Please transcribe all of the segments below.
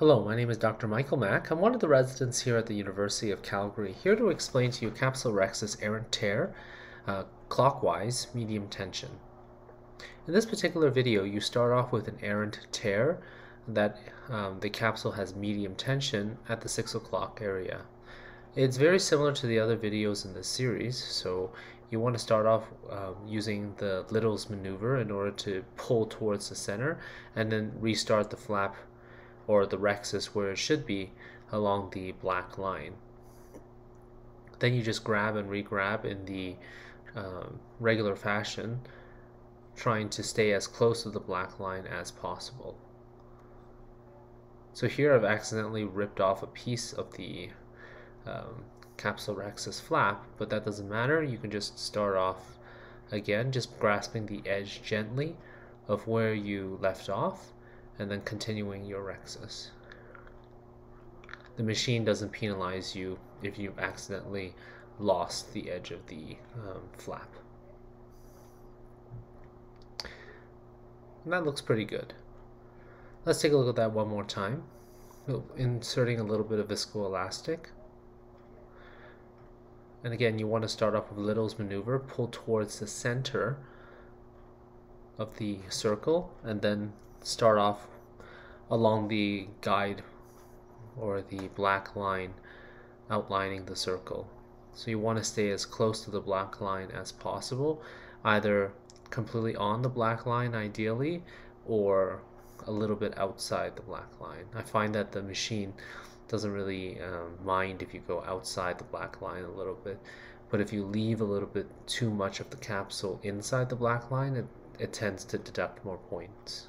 Hello, my name is Dr. Michael Mak. I'm one of the residents here at the University of Calgary, here to explain to you capsule Capsulorhexis errant tear, uh, clockwise, medium tension. In this particular video, you start off with an errant tear that um, the capsule has medium tension at the 6 o'clock area. It's very similar to the other videos in this series, so you want to start off um, using the Little's maneuver in order to pull towards the center and then restart the flap or the rhexis where it should be along the black line. Then you just grab and re-grab in the um, regular fashion, trying to stay as close to the black line as possible. So here I've accidentally ripped off a piece of the um, Capsulorhexis flap, but that doesn't matter. You can just start off again, just grasping the edge gently of where you left off and then continuing your rhexis. The machine doesn't penalize you if you've accidentally lost the edge of the um, flap. And that looks pretty good. Let's take a look at that one more time. Inserting a little bit of viscoelastic. And again, you want to start off with Little's maneuver, pull towards the center of the circle, and then start off along the guide or the black line outlining the circle. So you want to stay as close to the black line as possible, either completely on the black line ideally or a little bit outside the black line. I find that the machine doesn't really um, mind if you go outside the black line a little bit, but if you leave a little bit too much of the capsule inside the black line, it, it tends to deduct more points.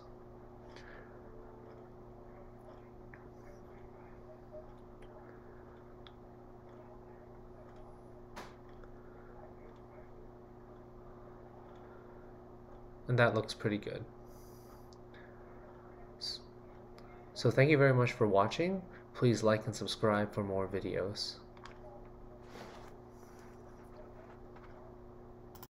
And that looks pretty good. So thank you very much for watching. Please like and subscribe for more videos.